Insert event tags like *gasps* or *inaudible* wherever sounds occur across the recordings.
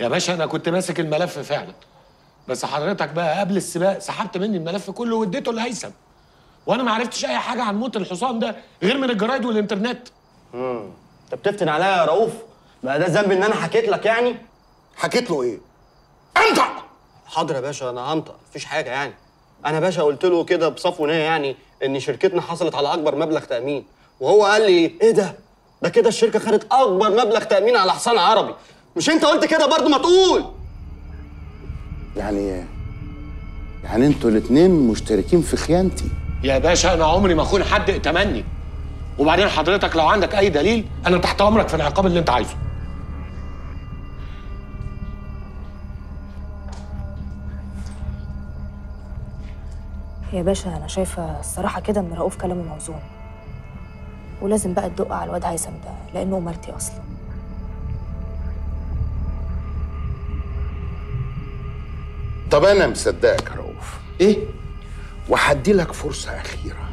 يا باشا أنا كنت ماسك الملف فعلا. بس حضرتك بقى قبل السباق سحبت مني الملف كله واديته لهيثم وأنا ما عرفتش أي حاجة عن موت الحصان ده غير من الجرايد والإنترنت. أنت بتفتن عليا يا رؤوف؟ بقى ده ذنب إن أنا حكيت لك يعني؟ حكيت له إيه؟ أنطق! حاضر يا باشا أنا هنطق مفيش حاجة يعني. أنا باشا قلت له كده بصفو نيه يعني إن شركتنا حصلت على أكبر مبلغ تأمين. وهو قال لي إيه ده؟ ده كده الشركة خدت أكبر مبلغ تأمين على حصان عربي. مش انت قلت كده برضه ما تقول. يعني يعني أنتوا الاتنين مشتركين في خيانتي. يا باشا أنا عمري ما اخون حد ائتمني وبعدين حضرتك لو عندك اي دليل أنا تحت امرك في العقاب اللي انت عايزه. يا باشا أنا شايفة الصراحة كده ان رؤوف كلامه موزون. ولازم بقى تدق على الواد هيثم ده لأنه مرتي أصلا. طب أنا مصدقك يا رؤوف. إيه؟ وهدي لك فرصة أخيرة.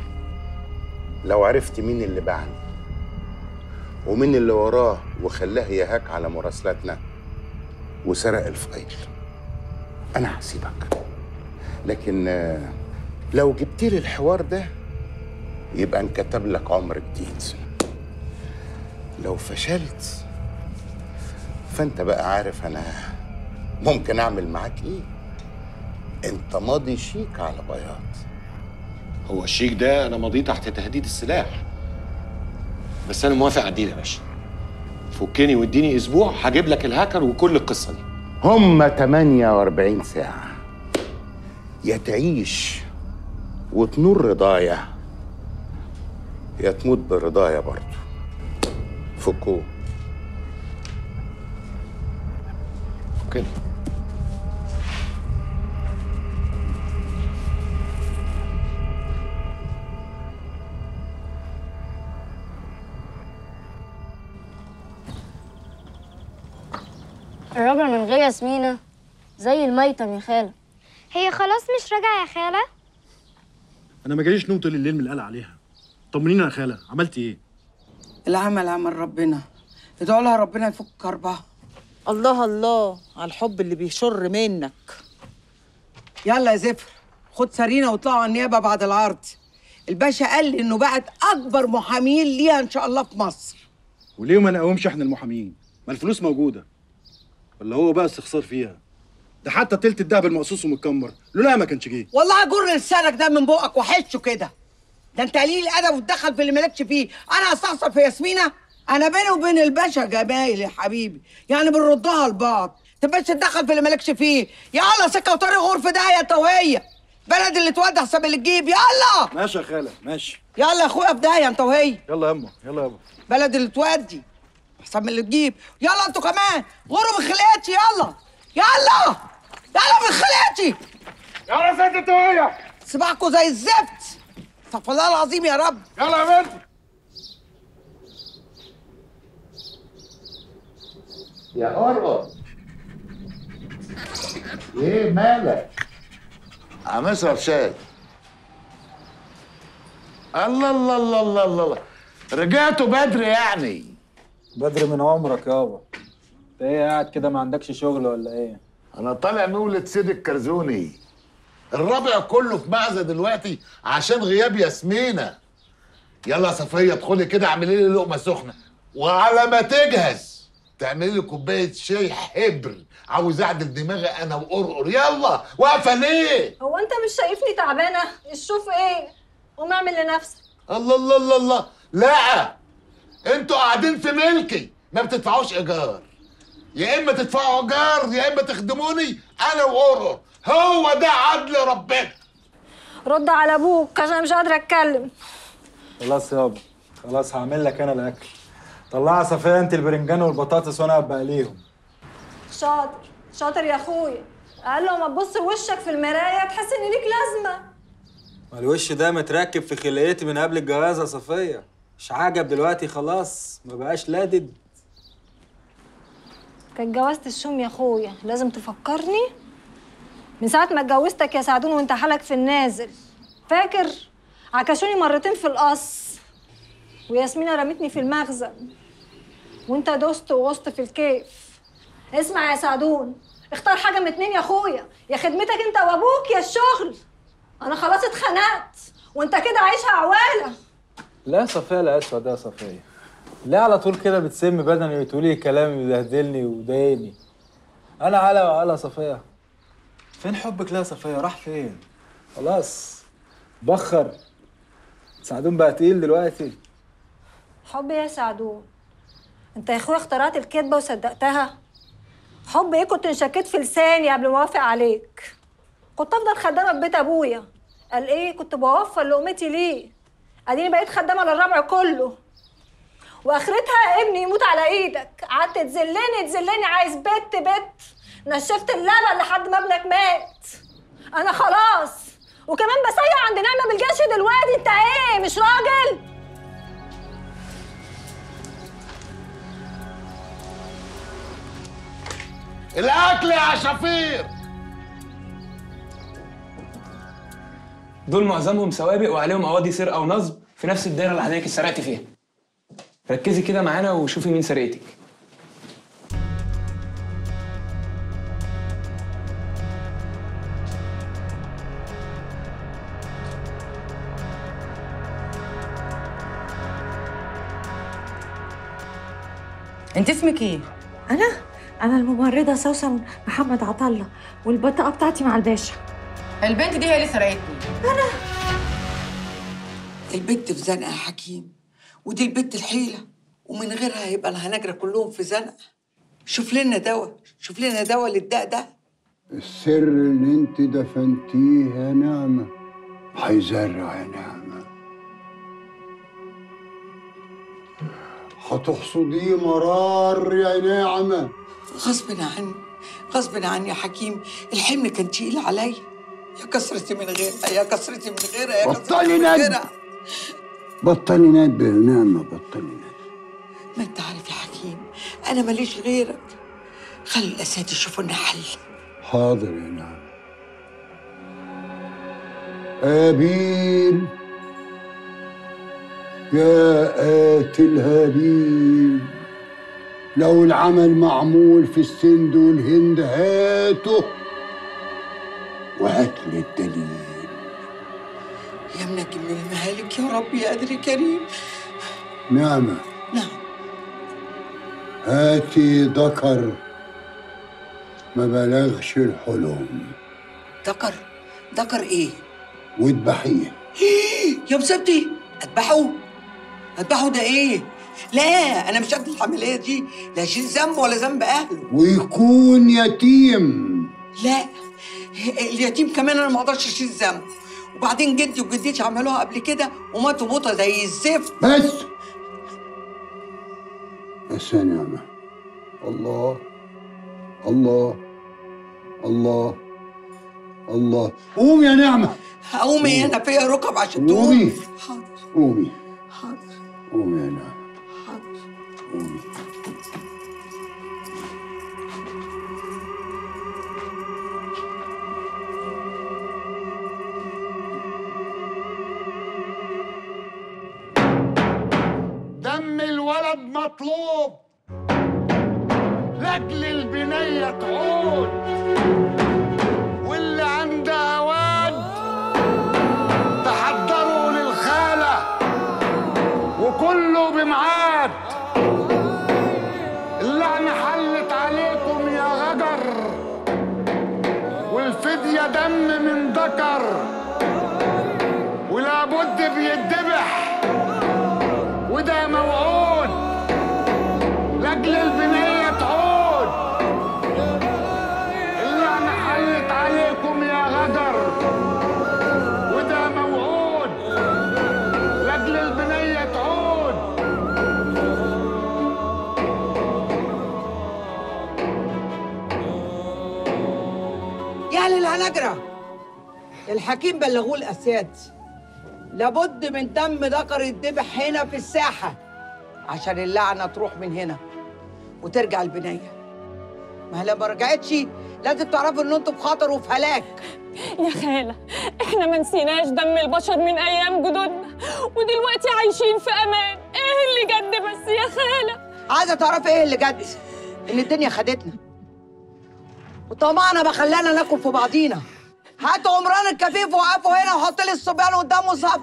لو عرفت مين اللي باعني ومين اللي وراه وخلاه يهاك على مراسلاتنا وسرق الفايل. أنا هسيبك. لكن آه، لو جبت لي الحوار ده يبقى انكتب لك عمر جديد. لو فشلت فأنت بقى عارف أنا ممكن أعمل معاك إيه. انت ماضي شيك على بياض هو الشيك ده أنا ماضيه تحت تهديد السلاح. بس أنا موافق اديه يا باشا. فكني واديني أسبوع هجيب لك الهاكر وكل القصة دي. هم 48 ساعة. يا تعيش وتنور رضايا. يا تموت برضايا برضه فكوه كده غير ياسمينة؟ زي الميتم يا خالة. هي خلاص مش راجعة يا خالة؟ أنا ما جاليش نوم طول الليل من اللي قال عليها. طمنينا يا خالة عملتي إيه؟ العمل عمل ربنا. ادعوا لها ربنا يفك كربها. الله الله على الحب اللي بيشر منك. يلا يا زفر خد سارينا واطلعوا على النيابة بعد العرض. الباشا قال لي إنه بعت أكبر محامين ليها إن شاء الله في مصر. وليه ما نقومش إحنا المحامين؟ ما الفلوس موجودة. ولا هو بقى استخسار فيها. ده حتى تلت الدهب المقصوص ومتكمر. لولا ما كانش جه. والله هجر لسانك ده من بقك وحشه كده. ده انت قليل الأدب وتدخل في اللي مالكش فيه. أنا هستخسر في ياسمينة؟ أنا بيني وبين الباشا جمايل يا حبيبي. يعني بنردها لبعض. تبقاش تدخل في اللي مالكش فيه. يلا سكة وطريق غرفة ده يا توهية. بلد اللي تودع حساب اللي تجيب يلا! ماشي يا خالة ماشي. يلا يا أخويا في داهية انت وهي يلا يا اما يلا يابا بلد اللي تودي. احسن من اللي تجيب. يلا أنتوا كمان. غوروا من خلقتي يلا. يلا. يلا من خلقتي يلا ست أنتوا سباعكوا زي الزفت. استغفر الله العظيم يا رب. يلا يا بنتي يا قرقر إيه مالك؟ عم اشرب شاي. الله الله الله الله الله. رجعتوا بدري يعني. بدري من عمرك يابا. انت إيه قاعد كده ما عندكش شغل ولا إيه؟ أنا طالع مولد سيد الكرزوني. الربع كله في معزة دلوقتي عشان غياب ياسمينة. يلا يا صفيه ادخلي كده اعملي لي لقمة سخنة. وعلى ما تجهز تعملي لي كوباية شاي حبر. عاوز اعدل دماغي أنا وقرقر يلا واقفة ليه؟ هو انت مش شايفني تعبانة؟ الشوف إيه؟ قوم اعمل لنفسك. الله الله الله الله. لا! أنتوا قاعدين في ملكي. ما بتدفعوش إيجار. يا إما تدفعوا إيجار يا إما تخدموني أنا وقرقر هو ده عدل ربنا. رد على أبوك عشان أنا مش قادرة أتكلم. خلاص يابا خلاص هعمل لك أنا الأكل. طلع صفيه أنت البرنجان والبطاطس وأنا ابقى ليهم شاطر. شاطر يا أخويا. أقل لما تبص لوشك في المراية تحس إن ليك لازمة. ما الوش ده متركب في خلقتي من قبل الجواز يا صفيه مش عجب دلوقتي خلاص ما بقاش لادد. كانت جوازة الشوم يا أخويا. لازم تفكرني. من ساعة ما اتجوزتك يا سعدون وانت حالك في النازل. فاكر؟ عكشوني مرتين في القص. وياسمينة رمتني في المخزن. وانت دوست وغصت في الكيف. اسمع يا سعدون. اختار حاجة من اتنين يا أخويا. يا خدمتك انت وأبوك يا الشغل. أنا خلاص اتخنقت. وانت كده عايشها عوالة. لا صفية لا أسود يا صفية. ليه على طول كده بتسم بدني وتقولي كلام يبهدلني ويضايقني أنا على وعلى صفية. فين حبك لا يا صفية؟ راح فين؟ خلاص. بخر. سعدون بقى تقيل دلوقتي. حب يا سعدون. أنت يا أخويا اخترعت الكذبة وصدقتها؟ حب إيه؟ كنت انشكيت في لساني قبل ما أوافق عليك. كنت أفضل خدامه في بيت أبويا. قال إيه؟ كنت بوفر لقمتي ليه. اديني بقيت خدامة للربع كله. واخرتها ابني يموت على إيدك. قعدت تذلني تذلني عايز بت بت نشفت اللبن لحد ما ابنك مات. أنا خلاص. وكمان بسيع عند نعمة بالجيش دلوقتي. انت إيه؟ مش راجل؟ الاكل يا شفير! دول معظمهم سوابق وعليهم قواضي سرقة ونصب في نفس الدايرة اللي حضرتك سرقتي فيها. ركزي كده معانا وشوفي مين سرقتك. انت اسمك إيه؟ أنا؟ أنا الممرضة سوسن محمد عطلة والبطاقة بتاعتي مع الباشا. البنت دي هي اللي سرقتني. أنا؟ البت في زنقة يا حكيم ودي البت الحيلة ومن غيرها هيبقى الهنجره كلهم في زنقة. شوف لنا دواء شوف لنا دواء للداء ده. السر اللي انت دفنتيه يا نعمة. هيزرع يا نعمة. هتحصديه مرار يا نعمة؟ غصب عني غصب عني يا حكيم الحمل كان تقيل عليا. يا كسرتي من غيرها يا كسرتي من غيرها يا بطلي من ند. غيرها. بطلي ند يا نعمة بطلي ند ما انت عارف يا حكيم أنا ماليش غيرك. خلي الاساتذه يشوفوا لنا حل. حاضر يا نعمة هابيل يا قاتل هابيل لو العمل معمول في السند والهند هاته وهات لي الدليل. يا منجم من المهالك يا رب يا قادر كريم نعمة نعم. هاتي ذكر ما بلغش الحلم. ذكر؟ ذكر إيه؟ وأذبحيه. *gasps* يا مسبتي أذبحه؟ أذبحه ده إيه؟ لا أنا مش قد العملية دي. لا اشيل ذنب ولا ذنب أهله. ويكون يتيم. لا. اليتيم كمان أنا ما أقدرش اشيل ذنب وبعدين جدي وجدتي عملوها قبل كده وماتوا موتة زي الزفت. بس! بس يا نعمة الله! الله! الله! الله! قوم يا نعمة! هقوم إيه أنا فيا ركب عشان تقوم. قومي. حاضر. قومي. حاضر. قومي يا نعمة. مطلوب. لأجل البنية تعود. واللي عندها واد تحضروا للخالة. وكله بميعاد اللعنة حلت عليكم يا غجر. والفدية دم من ذكر. الحكيم بلغوه الأسياد لابد من دم ذكر الذبح هنا في الساحة عشان اللعنة تروح من هنا وترجع البنية. ما هي لما رجعتش لازم تعرفوا إن أنتوا في خطر وفي هلاك. يا خالة إحنا ما نسيناش دم البشر من أيام جدودنا ودلوقتي عايشين في أمان. إيه اللي جد بس يا خالة؟ عايزة تعرفي إيه اللي جد؟ إن الدنيا خدتنا. وطمعنا بخلانا ناكل في بعضينا. هاتوا عمران الكفيف وقفوا هنا وحط لي الصبيان قدامه صف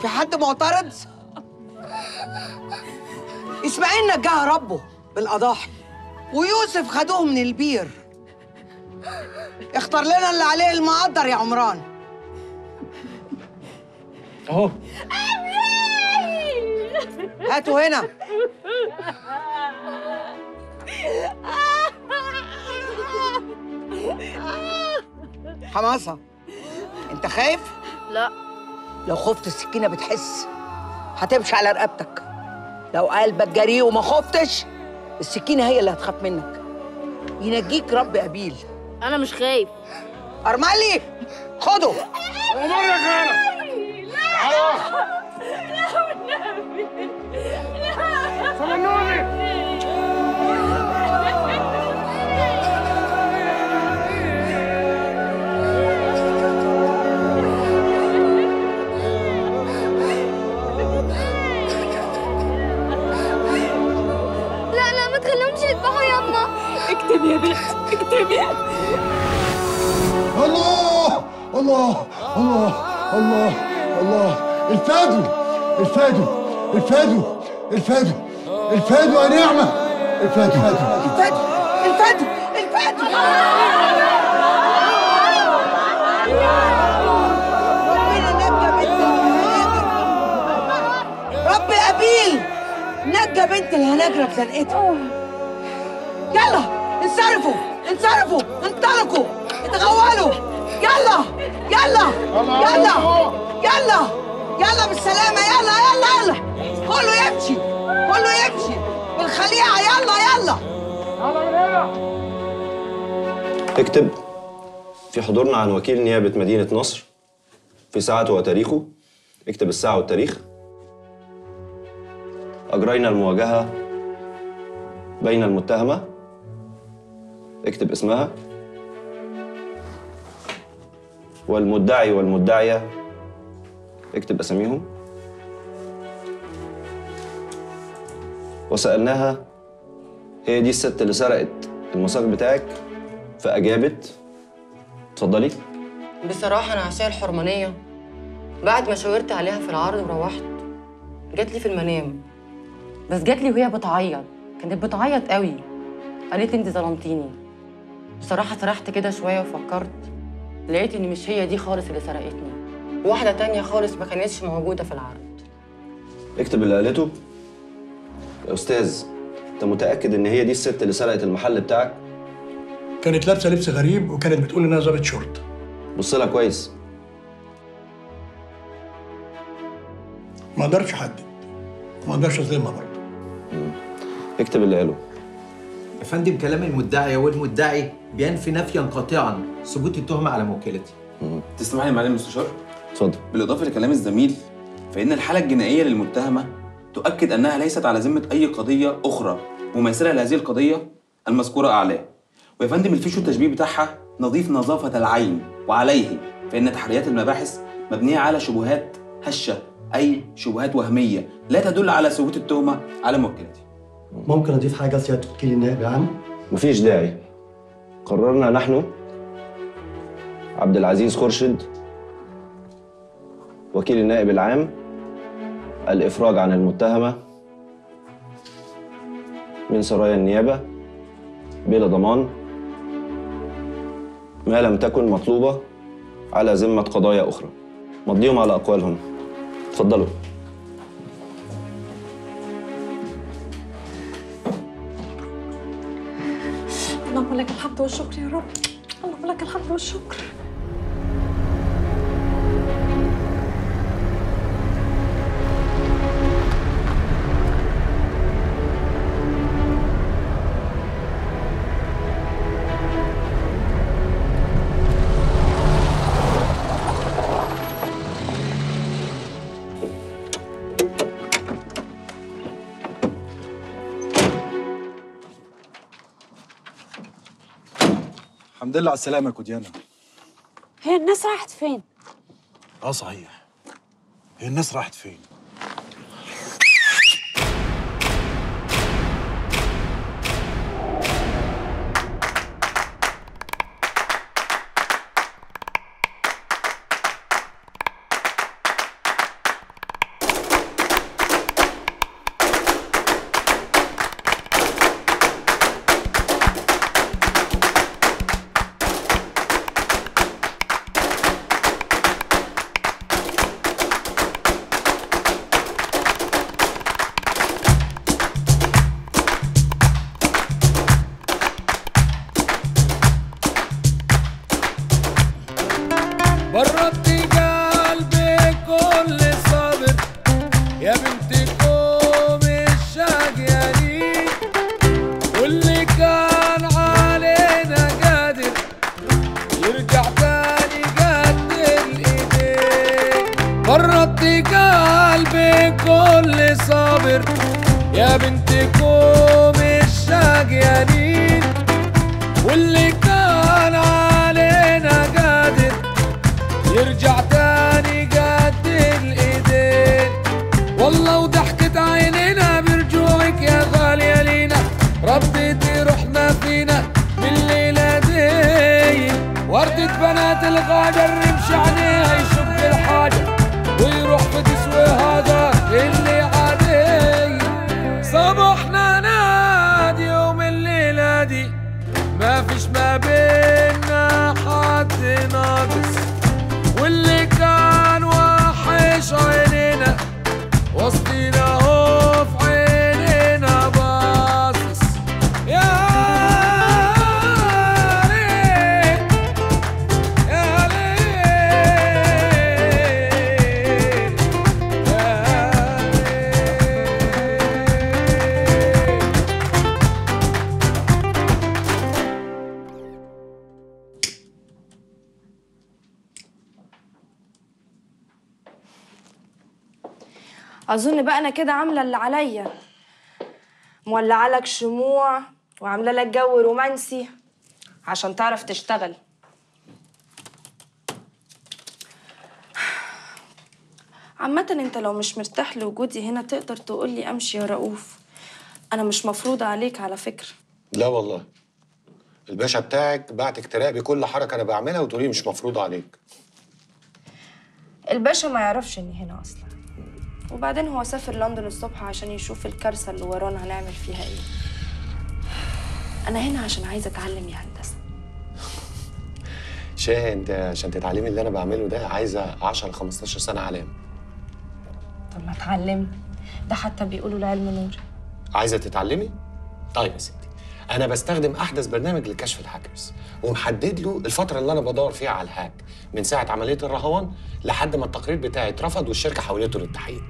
في حد معترض؟ اسماعيل نجاها ربه بالأضاحي. ويوسف خدوه من البير. اختار لنا اللي عليه المقدر يا عمران. اهو. هاتوا هنا. حماسة انت خايف؟ لا لو خفت السكينة بتحس هتمشي على رقبتك لو قلبك جريء وما خفتش السكينة هي اللي هتخاف منك ينجيك رب قبيل أنا مش خايف أرملي خده عمر يا خالة لا اكتب يا بنت اكتبي. الله الله الله الله الله. الفادو الفادو الفادو الفادو الفادو يا نعمة. الفادو الفادو. الفادو الفادو ربنا نجى بنت الهناجر رب نجى بنت الهناجر بزنقتها يلا. انصرفوا انصرفوا انطلقوا اتغولوا يلا يلا يلا يلا يلا بالسلامة يلا يلا يلا. كله يمشي كله يمشي. بالخليعة يلا يلا. اكتب. في حضورنا عن وكيل نيابة مدينة نصر في ساعته وتاريخه. اكتب الساعة والتاريخ. أجرينا المواجهة بين المتهمة. اكتب اسمها. والمدعي والمدعية اكتب أساميهم. وسألناها هي دي الست اللي سرقت المساق بتاعك فأجابت اتفضلي. بصراحة أنا عشان الحرمانية. بعد ما شاورت عليها في العرض وروحت جات لي في المنام. بس جات لي وهي بتعيط. كانت بتعيط قوي. قالت لي أنت ظلمتيني. بصراحة سرحت كده شوية وفكرت لقيت إن مش هي دي خالص اللي سرقتني. واحدة تانية خالص ما كانتش موجودة في العرض. اكتب اللي قالته. يا أستاذ أنت متأكد إن هي دي الست اللي سرقت المحل بتاعك؟ كانت لابسة لبس غريب وكانت بتقول إنها ضابط شرطة. بص لها كويس. ما أقدرش احدد ما أقدرش اظلمها برضه. اكتب اللي قاله. فندم كلام المدعي والمدعي بينفي نفيا قاطعا ثبوت التهمه على موكلتي. تسمح لي معالي المستشار؟ اتفضل. بالإضافة لكلام الزميل فإن الحالة الجنائية للمتهمة تؤكد أنها ليست على ذمة أي قضية أخرى مماثلة لهذه القضية المذكورة أعلاه. ويا فندم الفيش والتشبيه بتاعها نظيف نظافة العين وعليه فإن تحريات المباحث مبنية على شبهات هشة أي شبهات وهمية لا تدل على ثبوت التهمة على موكلتي. ممكن أضيف حاجة سياده وكيل النائب العام مفيش داعي. قررنا نحن عبد العزيز خرشد وكيل النائب العام الإفراج عن المتهمة من سرايا النيابة بلا ضمان ما لم تكن مطلوبة على ذمة قضايا أخرى. مضيهم على أقوالهم. اتفضلوا. لك الحمد والشكر يا رب. اللهم لك الحمد والشكر. الحمد لله على السلامة يا كوديانا هي الناس راحت فين؟ آه صحيح. هي الناس راحت فين؟ Borrota! أظن بقى أنا كده عاملة اللي عليا. مولعة لك شموع وعاملة لك جو رومانسي عشان تعرف تشتغل. عامة أنت لو مش مرتاح لوجودي هنا تقدر تقولي أمشي يا رؤوف. أنا مش مفروضة عليك على فكرة. لا والله. الباشا بتاعك بعتك تراقبي كل حركة أنا بعملها وتقولي مش مفروض عليك. الباشا ما يعرفش إني هنا أصلا. وبعدين هو سافر لندن الصبح عشان يشوف الكارثة اللي ورانا هنعمل فيها إيه. أنا هنا عشان عايزة أتعلم يا هندسة. شاه أنت عشان تتعلمي اللي أنا بعمله ده عايزة 10 15 سنة علام. طب ما اتعلم ده حتى بيقولوا العلم نور. عايزة تتعلمي؟ طيب يا ستي أنا بستخدم أحدث برنامج لكشف الهاكرز ومحدد له الفترة اللي أنا بدور فيها على الهاك من ساعة عملية الرهوان لحد ما التقرير بتاعي اترفض والشركة حولته للتحقيق.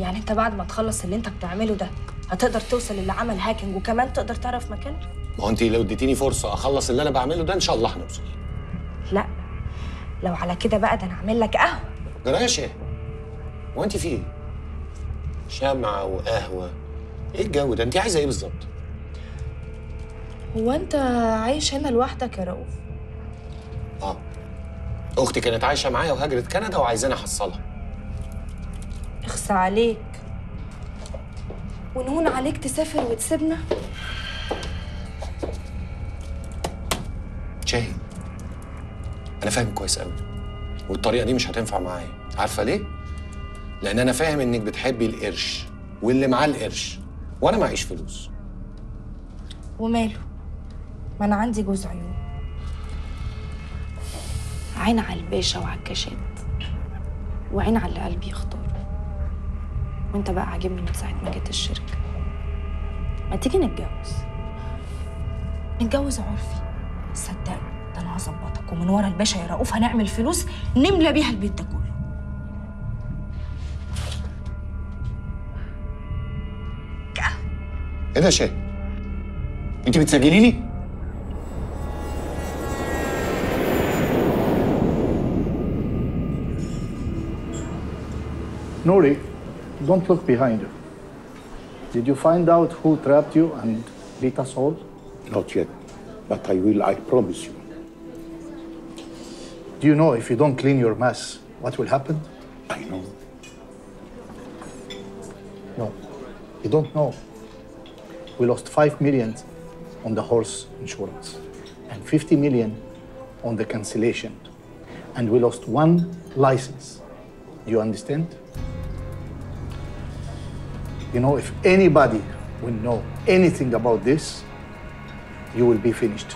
يعني انت بعد ما تخلص اللي انت بتعمله ده هتقدر توصل للي عمل هاكينج وكمان تقدر تعرف مكانه ما هو انت لو اديتيني فرصة أخلص اللي أنا بعمله ده إن شاء الله هنوصل. لا لو على كده بقى ده أنا اعمل لك قهوة. جراش إيه هو أنت في إيه شمعة وقهوة؟ إيه الجو ده؟ أنت عايزة إيه بالظبط؟ هو أنت عايش هنا لوحدك يا رؤوف؟ آه. أختي كانت عايشة معايا وهاجرت كندا وعايزاني أحصلها. اخصى عليك. ونهون عليك تسافر وتسيبنا. شاهي أنا فاهم كويس قوي والطريقة دي مش هتنفع معايا. عارفة ليه؟ لأن أنا فاهم إنك بتحبي القرش واللي معاه القرش وأنا معيش فلوس. وماله؟ ما أنا عندي جوز عيون. عين على الباشا وعلى الكاشات. وعين على اللي قلبي يختار وانت بقى عاجبني من ساعة ما جيت الشركة. ما تيجي نتجوز. نتجوز عرفي. صدقني ده أنا هظبطك ومن ورا الباشا يا رؤوف هنعمل فلوس نملى بيها البيت ده كله. إيه ده يا انت بتسجلي لي؟ Nuri, don't look behind you. Did you find out who trapped you and beat us all? Not yet, but I will, I promise you. Do you know if you don't clean your mess, what will happen? I know. No, you don't know. We lost 5 million on the horse insurance and 50 million on the cancellation. And we lost one license. Do you understand? You know, if anybody will know anything about this, you will be finished.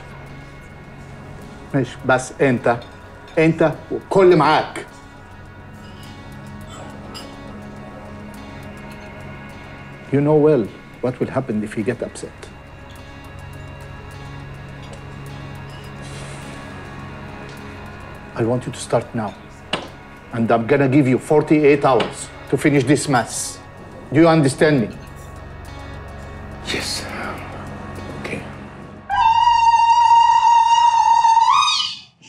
مش بس انت انت وكل معاك You know well what will happen if you get upset. I want you to start now. And I'm gonna give you 48 hours to finish this mess. Do you understand me? Yes. Okay.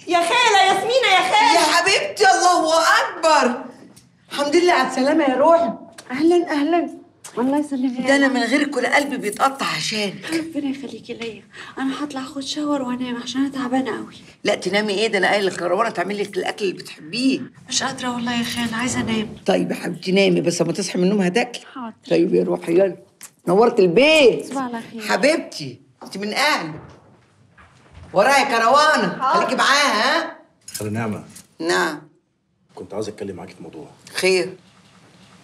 يا خالة ياسمينة يا خالة يا حبيبتي الله أكبر الحمد لله على السلامة يا روحي أهلا أهلا الله يسلمك ده أنا من غيرك كل قلبي بيتقطع عشانك. ربنا يخليكي ليا أنا هطلع آخد شاور وأنام عشان أنا تعبانة قوي لا تنامي إيه؟ ده أنا قايل للكروانة تعمل لك الأكل اللي بتحبيه. مش قادرة والله يا خال عايزة أنام. طيب يا حبيبتي نامي بس لما تصحي من النوم هتاكلي. طيب يا روحي يلا. نورت البيت. تصبح على خير. حبيبتي أنت من أهلي ورايا كروانة. خليكي معاها ها؟ نعمة. نعم. كنت عاوز أتكلم معاكي في موضوع. خير.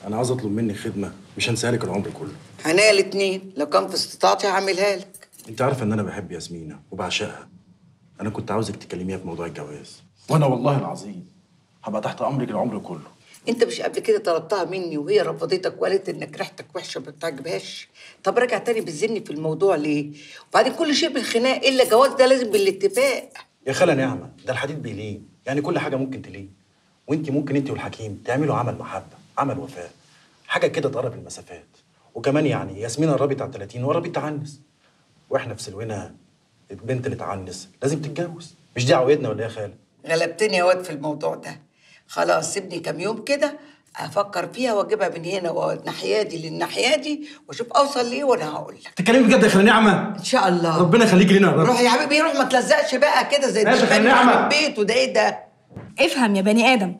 أنا عاوز أطلب منك خدمة مش هنساها لك العمر كله. عينيا الاتنين لو كان في استطاعتي هعملها لك. أنت عارفة إن أنا بحب ياسمينة وبعشقها. أنا كنت عاوزك تكلميها في موضوع الجواز. وأنا والله العظيم هبقى تحت أمرك العمر كله. أنت مش قبل كده طلبتها مني وهي رفضتك وقالت إنك ريحتك وحشة ما بتعجبهاش. طب راجع تاني بتزني في الموضوع ليه؟ وبعدين كل شيء بالخناق إلا الجواز ده لازم بالاتفاق. يا خالة نعمة ده الحديد بيلين. يعني كل حاجة ممكن تلين. وانت ممكن انت والحكيم تعملوا عمل محبة. عمل وفاء حاجة كده تقرب المسافات. وكمان يعني ياسمين قربت على 30 وقربت تعنس. وإحنا في سلونا البنت اللي تعنس لازم تتجوز. مش دي عوايدنا ولا إيه يا خالة غلبتني يا واد في الموضوع ده. خلاص سيبني كام يوم كده أفكر فيها وأجيبها من هنا والناحيه دي للناحية دي وأشوف أوصل ليه وأنا هقول لك. تتكلمي بجد يا خالة نعمة؟ إن شاء الله. ربنا يخليكي لنا يا رب. روح يا حبيبي روح ما تلزقش بقى كده زي. في البيت وده إيه ده؟ افهم يا بني آدم.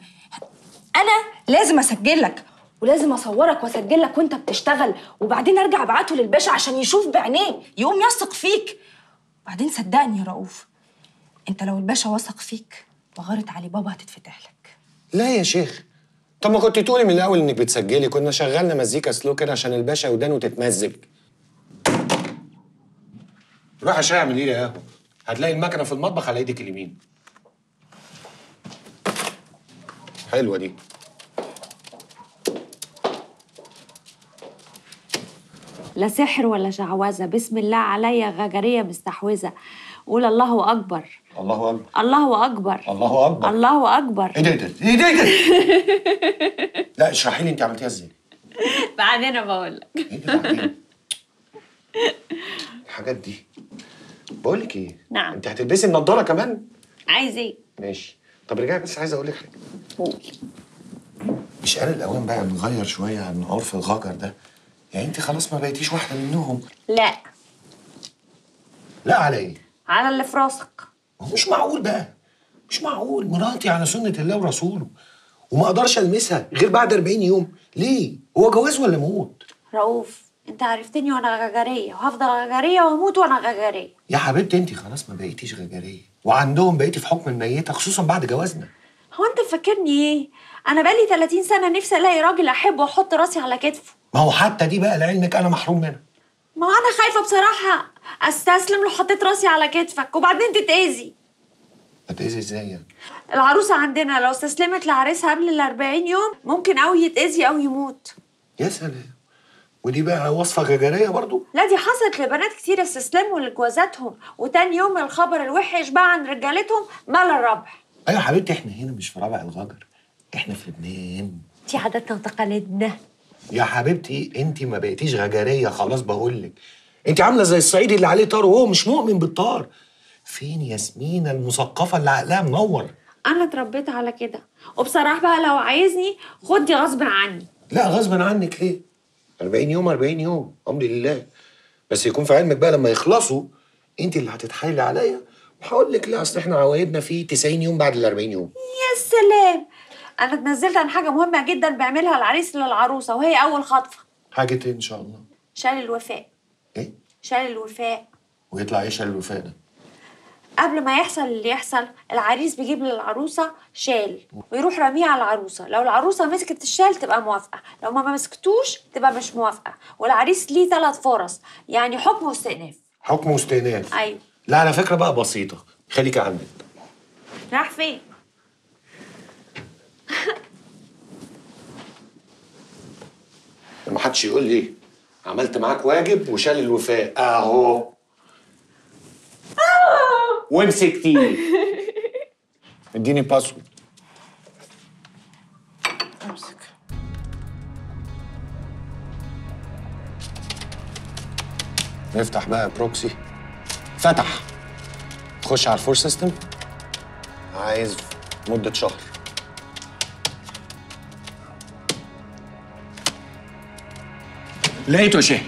أنا لازم اسجلك ولازم اصورك واسجلك وانت بتشتغل وبعدين ارجع ابعته للباشا عشان يشوف بعينيه يقوم يثق فيك. وبعدين صدقني يا رؤوف انت لو الباشا وثق فيك وغارت علي بابا هتتفتح لك. لا يا شيخ. طب ما كنت تقولي من الأول إنك بتسجلي؟ كنا شغلنا مزيكا سلو كده عشان الباشا ودانه تتمزج. روح عشان اعمل إيه يا قهوة. هتلاقي المكنة في المطبخ على إيدك اليمين. حلوة دي. لا سحر ولا شعوذة. بسم الله عليا غجرية مستحوذة. قول الله أكبر. الله أكبر. الله أكبر. الله أكبر. الله أكبر. إيه ده إيه ده إيه ده إيه لا اشرحي لي انت عملتيها إزاي. بعدين بقول لك. إيه ده بعدين؟ الحاجات دي. بقول لك إيه؟ نعم. أنت هتلبسي النضارة كمان؟ عايز إيه؟ ماشي. طب رجعي بس عايز أقول لك حاجة. قول. مش قال الأوان بقى نغير شوية عن عرف الغجر ده؟ يعني أنت خلاص ما بقيتيش واحدة منهم. لا. لا على إيه؟ على اللي في راسك. مش معقول بقى. مش معقول. مراتي على سنة الله ورسوله. وما أقدرش ألمسها غير بعد 40 يوم. ليه؟ هو جواز ولا موت؟ رؤوف. انت عرفتني وأنا غجرية وهفضل غجرية واموت وأنا غجرية. يا حبيبتي انت خلاص ما بقيتيش غجرية وعندهم بقيتي في حكم الميتة خصوصا بعد جوازنا. هو انت فاكرني إيه؟ أنا بقالي 30 سنة نفسي الاقي راجل احبه واحط راسي على كتفه. ما هو حتى دي بقى لعلمك أنا محروم منها. ما هو أنا خايفة بصراحة أستسلم لو حطيت راسي على كتفك وبعدين تتأذي. هتأذي إزاي يعني؟ العروسة عندنا لو استسلمت لعريسها قبل ال 40 يوم ممكن قوي يتأذي أو يموت. يا سلام. ودي بقى وصفة غجرية برضو. لا دي حصلت لبنات كتير استسلموا لجوازاتهم وتاني يوم الخبر الوحش بقى عن رجالتهم مال الربح. أيوه يا حبيبتي إحنا هنا مش في رابع الغجر إحنا في لبنان. دي عاداتنا وتقاليدنا. يا حبيبتي انت ما بقيتيش غجرية خلاص بقول لك. انت عاملة زي الصعيدي اللي عليه طار وهو مش مؤمن بالطار. فين ياسمين المثقفة اللي عقلها منور؟ أنا اتربيت على كده. وبصراحة بقى لو عايزني خدي غصب عني. لا غصبا عنك ليه؟ 40 يوم 40 يوم. أمر لله. بس يكون في علمك بقى لما يخلصوا أنت اللي هتتحايلي عليا. وهقول لك لا أصل إحنا عوايدنا فيه 90 يوم بعد ال 40 يوم. يا سلام! أنا اتنزلت عن حاجة مهمة جدا بيعملها العريس للعروسه وهي أول خطوه حاجة إيه إن شاء الله. شال الوفاء. إيه؟ شال الوفاء. ويطلع إيه شال الوفاء ده؟ قبل ما يحصل اللي يحصل العريس بيجيب للعروسة شال ويروح راميه على العروسة. لو العروسة مسكت الشال تبقى موافقة لو ما مسكتوش تبقى مش موافقة. والعريس ليه ثلاث فرص يعني حكم واستئناف. حكم واستئناف. أيوه. لا على فكرة بقى بسيطة. خليكي عندك راح فين؟ *laughs* ما حدش يقول لي عملت معاك واجب وشال الوفاء. أهو. ومسكتيني اديني باسورد امسك نفتح بقى proxy فتح. تخش على الفور system عايز مدة شهر. لقيته يا شيخ.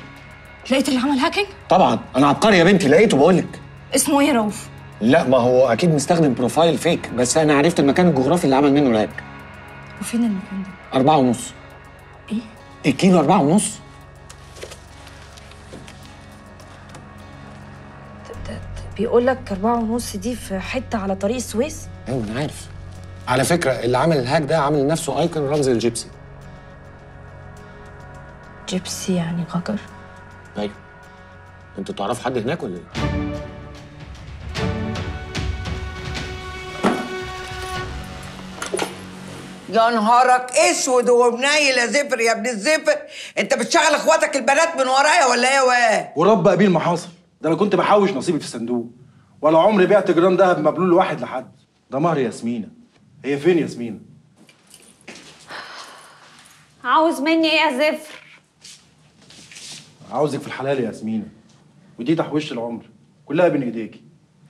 لقيت اللي عمل hacking طبعا. أنا عبقري يا بنتي. لقيته بقول لك اسمه إيه يا رؤوف لا ما هو أكيد مستخدم profile fake بس أنا عرفت المكان الجغرافي اللي عمل منه ال hack وفين المكان ده؟ أربعة ونص. إيه؟ الكيلو أربعة ونص؟ بيقول لك أربعة ونص دي في حتة على طريق السويس؟ أيوه أنا عارف. على فكرة اللي عمل الهاك ده عامل لنفسه أيكون رمز الجيبسي جيبسي يعني غجر. أيوه أنتوا تعرفوا حد هناك ولا إيه؟ يا نهارك اسود ومنيل يا زفر يا ابن الزفر. انت بتشغل اخواتك البنات من ورايا ولا إيه يا واد؟ ورب قبيل ما حصل ده أنا كنت بحوش نصيبي في الصندوق ولا عمري بعت جرام دهب مبلول لواحد لحد. ده مهر ياسمينة. هي فين ياسمينة؟ عاوز مني إيه يا زفر؟ عاوزك في الحلال يا ياسمينة. ودي تحويش العمر. كلها بين ايديكي.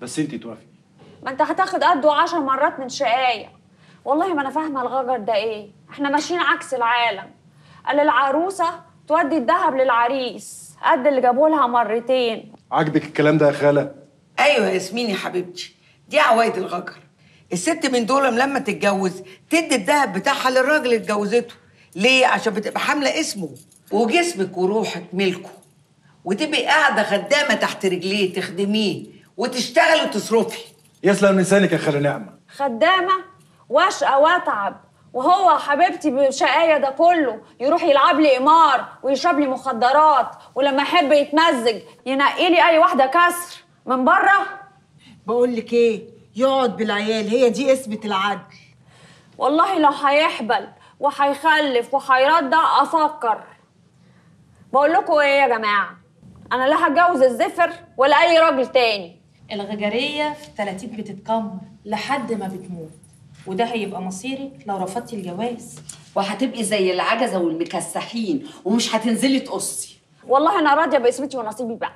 بس انتي توافقي. ما انت هتاخد قده عشر مرات من شقاية. والله ما أنا فاهمة الغجر ده إيه. إحنا ماشيين عكس العالم. قال العروسه تودي الذهب للعريس. قد اللي جابوا لها مرتين. عاجبك الكلام ده يا خالة؟ أيوه يا ياسمين يا حبيبتي. دي عوايد الغجر. الست من دول لما تتجوز تدي الذهب بتاعها للراجل اللي اتجوزته. ليه؟ عشان بتبقى حاملة اسمه وجسمك وروحك ملكه. وتبقي قاعدة خدامة تحت رجليه تخدميه وتشتغلي وتصرفي. يسلم لسانك يا خالة نعمة. خدامة؟ واشقى واتعب. وهو حبيبتي بشقايه ده كله يروح يلعب لي قمار ويشرب لي مخدرات ولما يحب يتمزج ينقي لي أي واحدة كسر. من بره؟ بقول لك إيه؟ يقعد بالعيال هي دي اسمة العدل. والله لو هيحبل وهيخلف وهيرضع أفكر. بقول لكم إيه يا جماعة؟ أنا لا هتجوز الزفر ولا أي راجل تاني. الغجرية في 30 بتتكمر لحد ما بتموت. وده هيبقى مصيرك لو رفضتي الجواز. وهتبقي زي العجزة والمكسحين ومش هتنزلي تقصي. والله أنا راضية باسمتي ونصيبي بقى.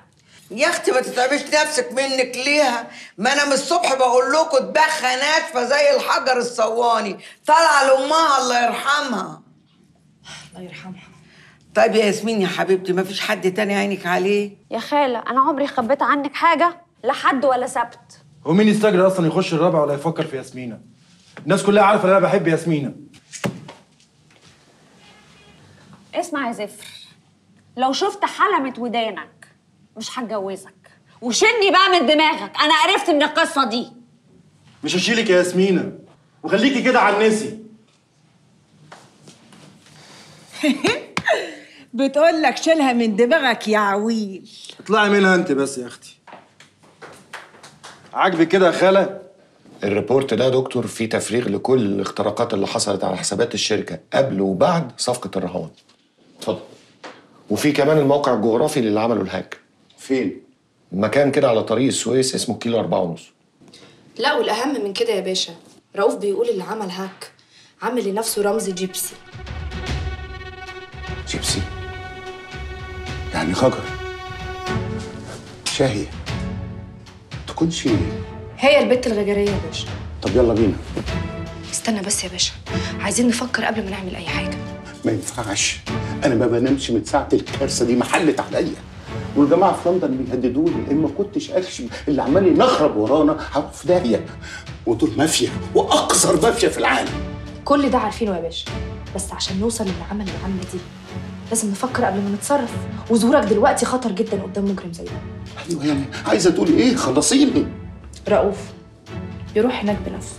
يا أختي ما تتعبيش نفسك منك ليها. ما أنا من الصبح بقول لكم دماغها ناشفة زي الحجر الصواني. طالعة لأمها الله يرحمها. الله يرحمها. طيب يا ياسمين يا حبيبتي ما فيش حد تاني عينك عليه؟ يا خالة أنا عمري خبيت عنك حاجة؟ لا حد ولا سبت. هو مين يستجري أصلا يخش الرابع ولا يفكر في ياسمينة؟ الناس كلها عارفة إن أنا بحب ياسمينة. اسمع يا زفر لو شفت حلمة ودانك مش هتجوزك. وشني بقى من دماغك؟ أنا عرفت من القصة دي. مش هشيلك يا ياسمينة وخليكي كده عنسي *laughs* بتقول لك شيلها من دماغك يا عويل. اطلعي منها أنت بس يا أختي. عاجبك كده يا خالة؟ ال report ده يا دكتور فيه تفريغ لكل الاختراقات اللي حصلت على حسابات الشركة قبل وبعد صفقة الرهان. اتفضل. وفي كمان الموقع الجغرافي اللي عملوا ال hack فين؟ مكان كده على طريق السويس اسمه كيلو أربعة ونص. لا والأهم من كده يا باشا رؤوف بيقول اللي عمل هاك. عامل لنفسه رمز جيبسي. جيبسي؟ يعني غجر شاهية تكونش هي البت الغجرية يا باشا. طب يلا بينا. استنى بس يا باشا. عايزين نفكر قبل ما نعمل أي حاجة. ما ينفعش. أنا ما بنامش من ساعة الكارثة دي محلت عليا. والجماعة في لندن بيهددوني إن ما كنتش اكشف اللي عمال ينخرب ورانا هروح في داهية. ودول مافيا وأقذر مافيا في العالم. كل ده عارفينه يا باشا. بس عشان نوصل للي عمل العملة دي لازم نفكر قبل ما نتصرف. وظهورك دلوقتي خطر جدا قدام مجرم زي ده. أيوه يعني عايزة تقولي إيه؟ خلصيني. رؤوف يروح هناك بنفسه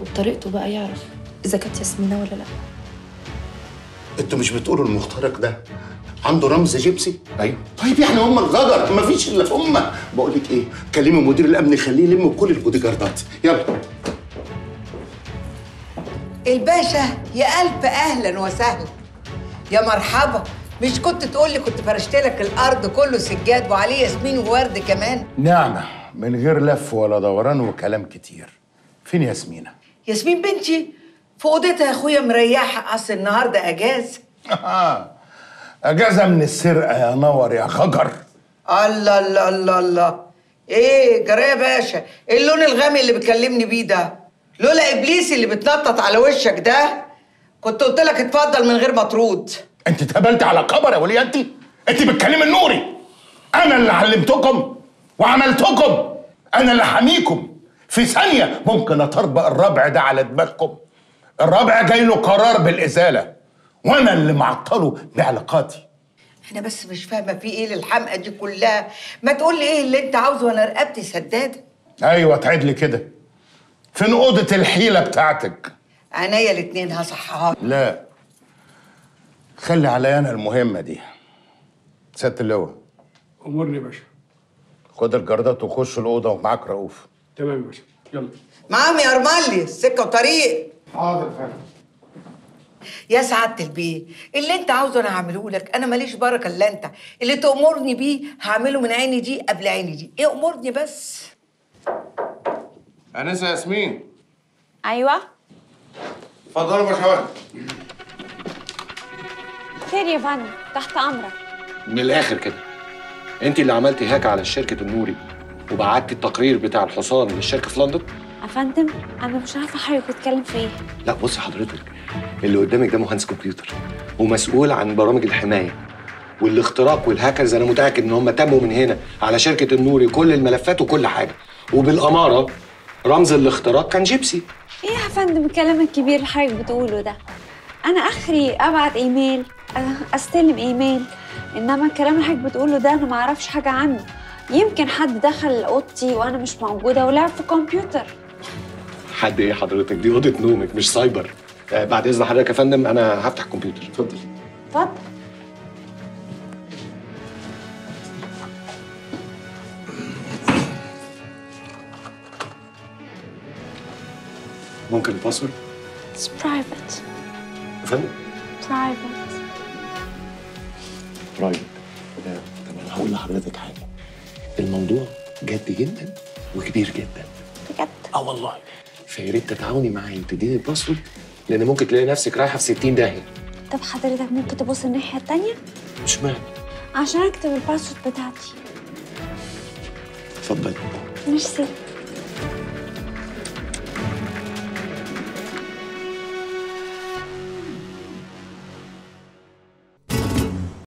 وبطريقته بقى يعرف إذا كانت ياسمينة ولا لأ. أنتوا مش بتقولوا المخترق ده عنده رمز جيبسي؟ أيوه. طيب يعني هم الغجر ما فيش إلا هم. بقول لك إيه كلمي مدير الأمن خليه يلم كل البودي جاردات يلا. الباشا يا ألف أهلا وسهلا. يا مرحبا مش كنت تقول لي كنت فرشت لك الأرض كله سجاد وعليه ياسمين وورد كمان؟ نعمة. من غير لف ولا دوران وكلام كتير. فين ياسمينة؟ ياسمين بنتي في أوضتها يا أخويا مريحة. أصل النهارده اجازه *laughs* اجازة من السرقة يا نور يا خجر. الله الله الله الله. إيه جرى يا باشا. إيه اللون الغامق اللي بتكلمني بيه ده؟ لولا إبليس اللي بتنطط على وشك ده كنت قلت لك اتفضل من غير ما ترد. أنت اتهبلت على كبر يا انت؟ أنت بتكلمي النوري. أنا اللي علمتكم. وعملتكم. أنا اللي حاميكم في ثانية ممكن أطربق الربع ده على دماغكم. الربع جاي له قرار بالإزالة. وأنا اللي معطله بعلاقاتي. أنا بس مش فاهمة في إيه للحمقى دي كلها. ما تقول لي إيه اللي أنت عاوزه وأنا رقبتي سدادة. أيوه تعد لي كده. فين أوضة الحيلة بتاعتك؟ عينيا الاتنين هصحها. لا. خلي عليا أنا المهمة دي. سياده اللواء. أمرني يا باشا. خد الجردات وخش الأوضة ومعاك رؤوف. تمام يا باشا. يلا. معاهم يا أرملي السكه وطريق. حاضر فندم. يا سعادة البيه اللي أنت عاوزه أنا هعمله لك. أنا ماليش بركة إلا أنت. اللي تأمرني بيه هعمله من عيني دي قبل عيني دي. إيه أمرني بس؟ أنسة ياسمين. أيوه. اتفضلوا يا باشا. خير يا فندم تحت أمرك. من الآخر كده. انت اللي عملتي هاك على شركه النوري وبعتي التقرير بتاع الحصان للشركة في لندن؟ يا فندم أنا مش عارفة حضرتك بتتكلم في إيه. لا بصي حضرتك اللي قدامك ده مهندس كمبيوتر ومسؤول عن برامج الحماية والاختراق والهاكرز. أنا متأكد إن هم تموا من هنا على شركة النوري كل الملفات وكل حاجة. وبالأمارة رمز الاختراق كان جيبسي. إيه يا فندم الكلام الكبير اللي حضرتك بتقوله ده؟ أنا آخري أبعت إيميل. أستلم إيميل. إنما الكلام اللي حضرتك بتقوله ده أنا ما أعرفش حاجة عنه. يمكن حد دخل أوضتي وأنا مش موجودة ولعب في كمبيوتر. حد إيه حضرتك؟ دي أوضة نومك مش سايبر. آه بعد إذن حضرتك يا فندم أنا هفتح الكمبيوتر اتفضل. اتفضل. ممكن ال password؟ It's private. يا فندم. Private. Right طب أنا هقول لحضرتك حاجة. الموضوع جد جدا وكبير جدا. بجد؟ آه والله. فيا ريت تتعاوني معايا وتديني ال password لأن ممكن تلاقي نفسك رايحة في 60 داهية. طب حضرتك ممكن تبص الناحية التانية؟ اشمعنى. عشان أكتب ال password بتاعتي. اتفضلي ميرسي